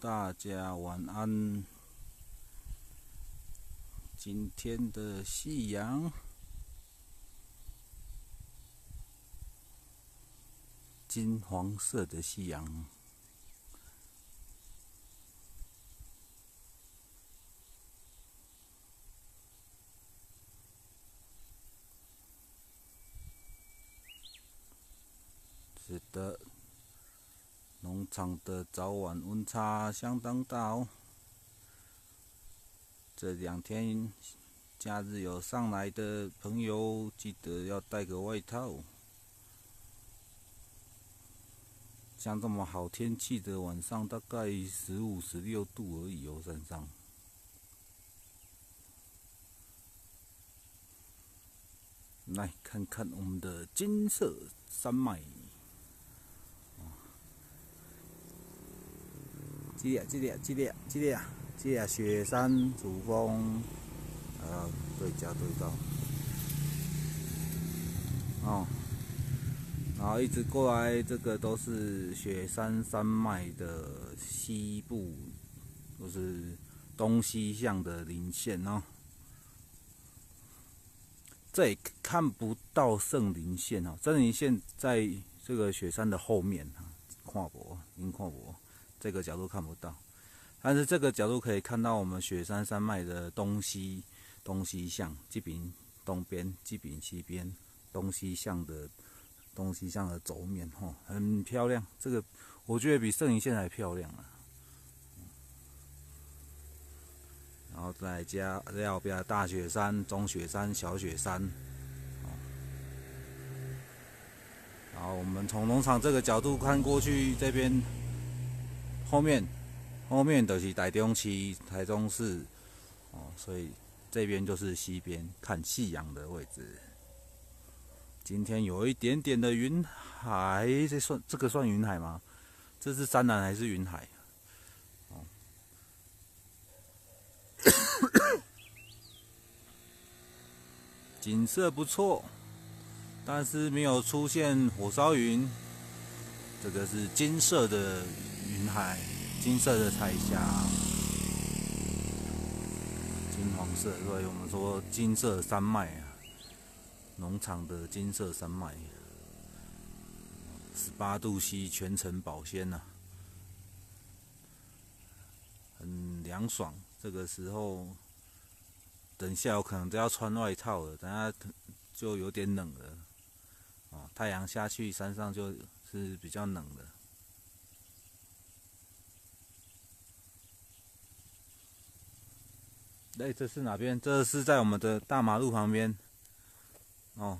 大家晚安。今天的夕阳，金黄色的夕阳。是的，农场的早晚温差相当大哦。这两天假日有上来的朋友，记得要带个外套。像这么好天气的晚上，大概十五、十六度而已哦，山上。来看看我们的金色山脉。这里，这里，这里，这里！这啊，雪山主峰，呃，对焦对到，哦，然后一直过来，这个都是雪山山脉的西部，就是东西向的林线哦。这里看不到圣林线哦，圣林线在这个雪山的后面啊，看不，您看不。这个角度看不到，但是这个角度可以看到我们雪山山脉的东西东西向，这边东边，这边西边，东西向的东西向的轴面，吼，很漂亮。这个我觉得比圣林线还漂亮啊。然后再加要不要大雪山、中雪山、小雪山。然后我们从农场这个角度看过去，这边。后面，后面就是台中区、台中市，哦，所以这边就是西边看夕阳的位置。今天有一点点的云海，这算这个算云海吗？这是山南还是云海？景色不错，但是没有出现火烧云。这个是金色的。云海，金色的彩霞，金黄色，所以我们说金色山脉啊，农场的金色山脉，十八度 C 全程保鲜呐，很凉爽。这个时候，等一下我可能都要穿外套了，等下就有点冷了。啊，太阳下去，山上就是比较冷的。哎，这是哪边？这是在我们的大马路旁边。哦，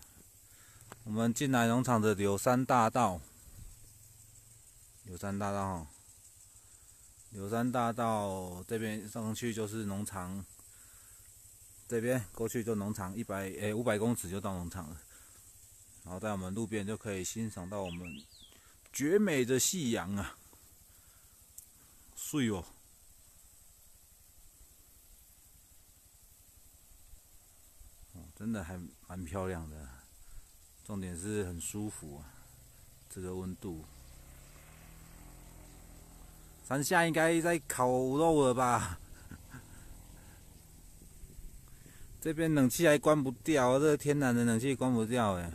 我们进来农场的柳山大道。柳山大道，柳山大道这边上去就是农场。这边过去就农场，一百哎五百公尺就到农场了。然后在我们路边就可以欣赏到我们绝美的夕阳啊，睡哦。真的还蛮漂亮的，重点是很舒服啊，这个温度。山下应该在烤肉了吧？这边冷气还关不掉，这个天然的冷气关不掉哎。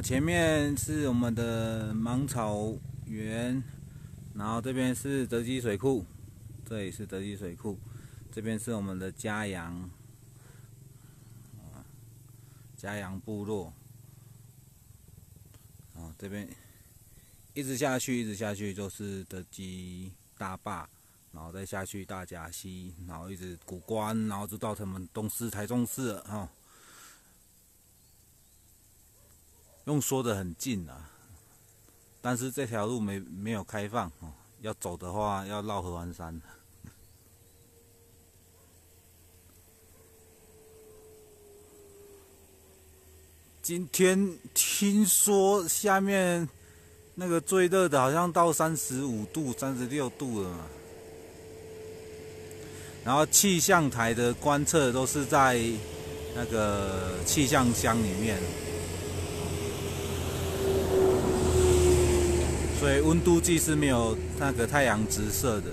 前面是我们的芒草原，然后这边是德基水库，这里是德基水库，这边是我们的嘉阳，嘉阳部落，啊，这边一直下去，一直下去就是德基大坝，然后再下去大甲溪，然后一直古关，然后就到他们东市台中市了，哈。用说的很近啊，但是这条路没没有开放哦，要走的话要绕合欢山。今天听说下面那个最热的好像到三十五度、三十六度了嘛。然后气象台的观测都是在那个气象箱里面，所以温度计是没有那个太阳直射的。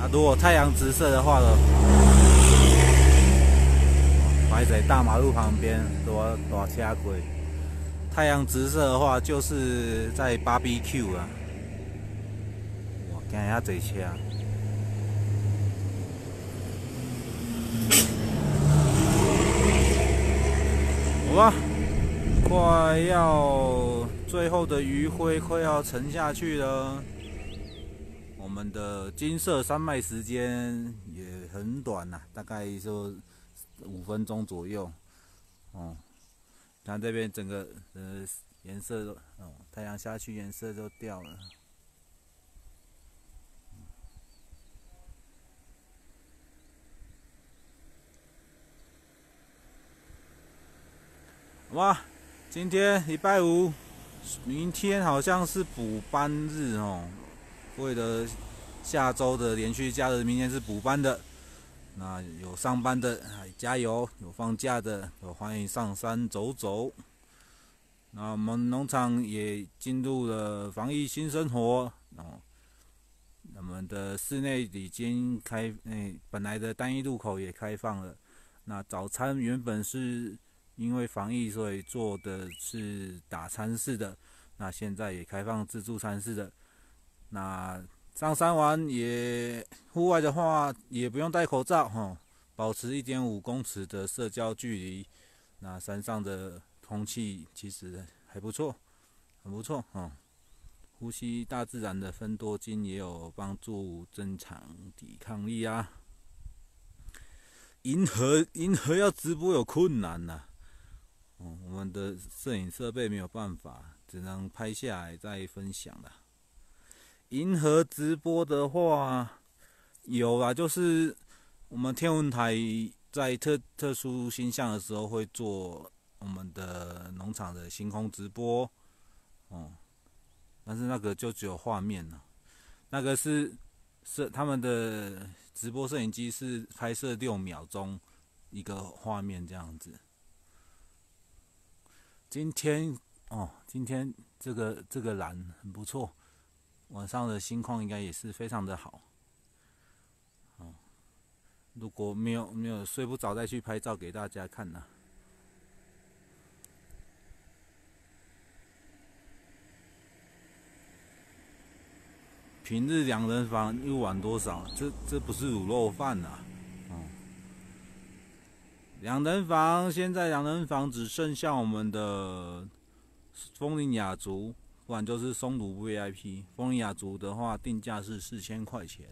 啊，如果太阳直射的话呢，摆在大马路旁边，多多车过。太阳直射的话，就是在 BBQ 啊。哇，今遐多车。好吧，快要最后的余晖快要沉下去了。我们的金色山脉时间也很短呐，大概就五分钟左右。哦，看这边整个呃颜色都哦，太阳下去颜色都掉了。哇，今天礼拜五，明天好像是补班日哦。为了下周的连续假日，明天是补班的。那有上班的，加油；有放假的，有欢迎上山走走。那我们农场也进入了防疫新生活哦。我们的室内已经开，诶，本来的单一入口也开放了。那早餐原本是因为防疫，所以做的是打餐式的。那现在也开放自助餐式的。那上山玩也户外的话，也不用戴口罩哈，保持一点五公尺的社交距离。那山上的空气其实还不错，很不错哈。呼吸大自然的芬多精也有帮助增强抵抗力啊。银河银河要直播有困难呐，哦，我们的摄影设备没有办法，只能拍下来再分享了。银河直播的话，有啊，就是我们天文台在特特殊星象的时候会做我们的农场的星空直播，哦，但是那个就只有画面了，那个是摄他们的直播摄影机是拍摄六秒钟一个画面这样子。今天哦，今天这个这个蓝很不错。晚上的星空应该也是非常的好，哦，如果没有没有睡不着，再去拍照给大家看呢。平日两人房一晚多少？这这不是卤肉饭呐，两人房现在两人房只剩下我们的风铃雅族。不然就是松鲁 VIP，风铃雅族的话定价是四千块钱，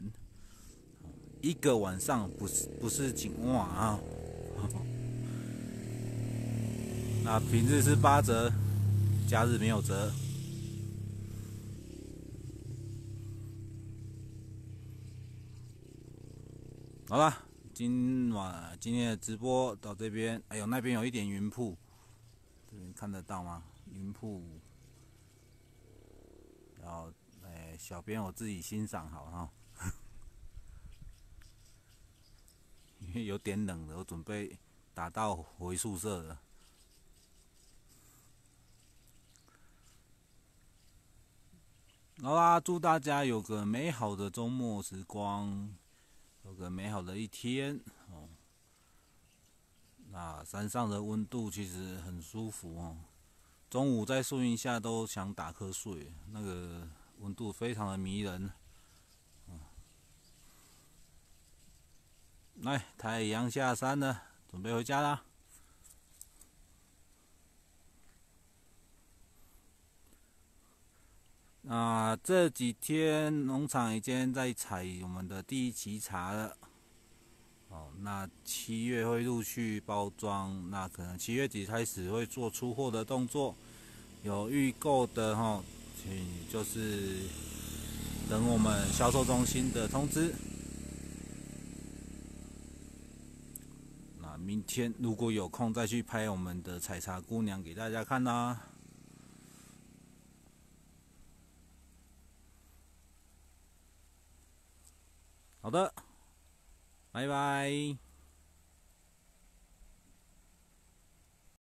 一个晚上不是不是景哇啊，那平日是八折，假日没有折。好了，今晚今天的直播到这边，哎呦那边有一点云瀑，这边看得到吗？云瀑。然后，哎，小编我自己欣赏好哈，因 为有点冷了，我准备打道回宿舍了。好啦，祝大家有个美好的周末时光，有个美好的一天哦。那山上的温度其实很舒服哦。中午在树荫下都想打瞌睡，那个温度非常的迷人。来，太阳下山了，准备回家啦。那这几天农场已经在采我们的第一期茶了。哦，那七月会陆续包装，那可能七月底开始会做出货的动作。有预购的哈，请就是等我们销售中心的通知。那明天如果有空再去拍我们的采茶姑娘给大家看啦。的，拜拜。